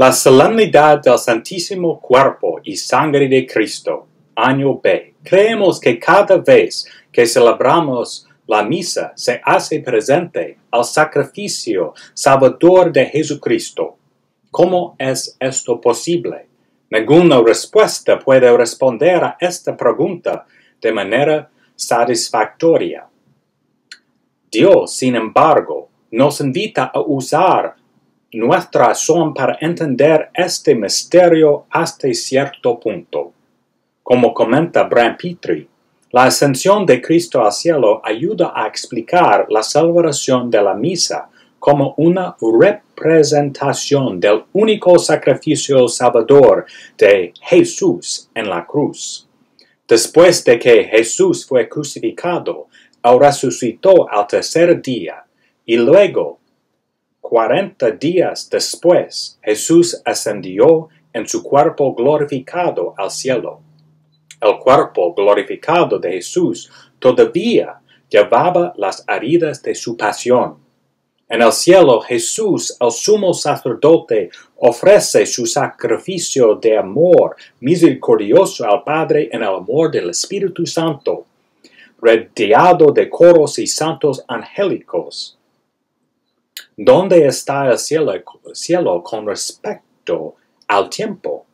La solemnidad del Santísimo Cuerpo y Sangre de Cristo, año B. Creemos que cada vez que celebramos la misa se hace presente al sacrificio salvador de Jesucristo. ¿Cómo es esto posible? Ninguna respuesta puede responder a esta pregunta de manera satisfactoria. Dios, sin embargo, nos invita a usar nuestra razón para entender este misterio hasta cierto punto. Como comenta Bram Petrie, la ascensión de Cristo al cielo ayuda a explicar la celebración de la misa como una representación del único sacrificio salvador de Jesús en la cruz. Después de que Jesús fue crucificado, él resucitó al tercer día y luego Cuarenta días después, Jesús ascendió en su cuerpo glorificado al cielo. El cuerpo glorificado de Jesús todavía llevaba las heridas de su pasión. En el cielo Jesús, el sumo sacerdote, ofrece su sacrificio de amor misericordioso al Padre en el amor del Espíritu Santo, rodeado de coros y santos angélicos. ¿Dónde está el cielo, con respecto al tiempo?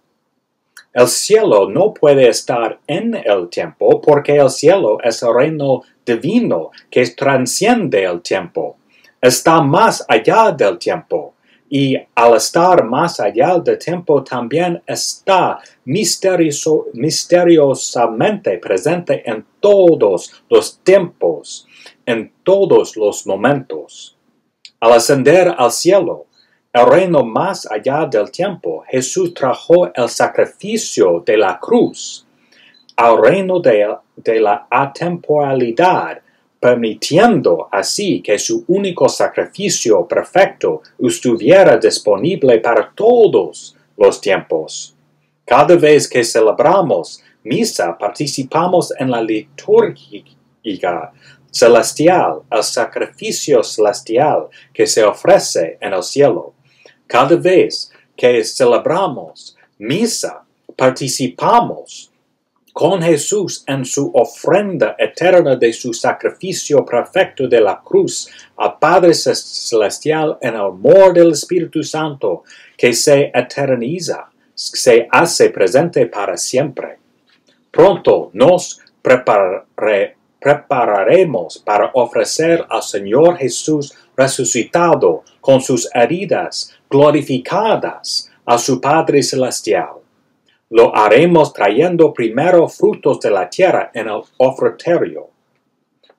El cielo no puede estar en el tiempo porque el cielo es el reino divino que trasciende el tiempo. Está más allá del tiempo y al estar más allá del tiempo también está misteriosamente presente en todos los tiempos, en todos los momentos. Al ascender al cielo, el reino más allá del tiempo, Jesús trajo el sacrificio de la cruz al reino de, la atemporalidad, permitiendo así que su único sacrificio perfecto estuviera disponible para todos los tiempos. Cada vez que celebramos misa, participamos en la liturgia celestial, el sacrificio celestial que se ofrece en el cielo. Cada vez que celebramos misa, participamos con Jesús en su ofrenda eterna de su sacrificio perfecto de la cruz al Padre Celestial en el amor del Espíritu Santo que se eterniza, se hace presente para siempre. Pronto nos prepararemos prepararemos para ofrecer al Señor Jesús resucitado con sus heridas glorificadas a su Padre Celestial. Lo haremos trayendo primero frutos de la tierra en el ofretorio.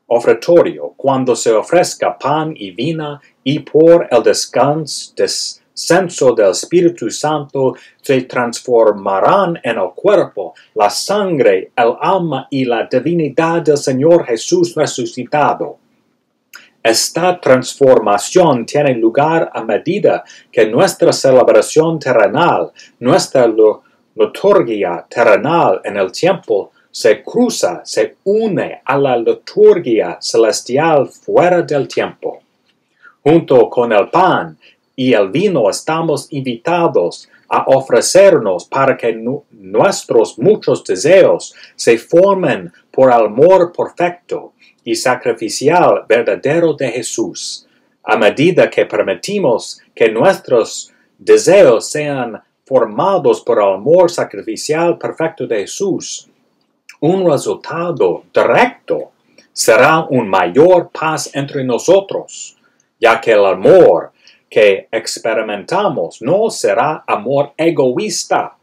Ofretorio, cuando se ofrezca pan y vina, y por el descanso, censo del Espíritu Santo se transformarán en el cuerpo, la sangre, el alma y la divinidad del Señor Jesús resucitado. Esta transformación tiene lugar a medida que nuestra celebración terrenal, nuestra liturgia terrenal en el tiempo, se cruza, se une a la liturgia celestial fuera del tiempo. Junto con el pan y el vino estamos invitados a ofrecernos para que nuestros muchos deseos se formen por el amor perfecto y sacrificial verdadero de Jesús, a medida que permitimos que nuestros deseos sean formados por el amor sacrificial perfecto de Jesús. Un resultado directo será un mayor paz entre nosotros, ya que el amor que experimentamos no será amor egoísta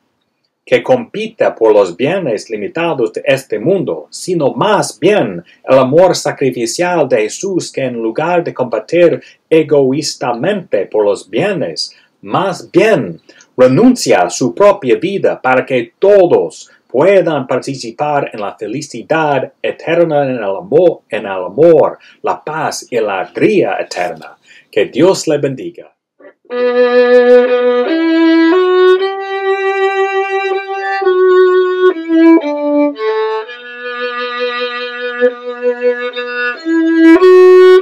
que compita por los bienes limitados de este mundo, sino más bien el amor sacrificial de Jesús que en lugar de combatir egoístamente por los bienes, más bien renuncia a su propia vida para que todos puedan participar en la felicidad eterna en el amor, en el amor, la paz y la alegría eterna. Que Dios le bendiga.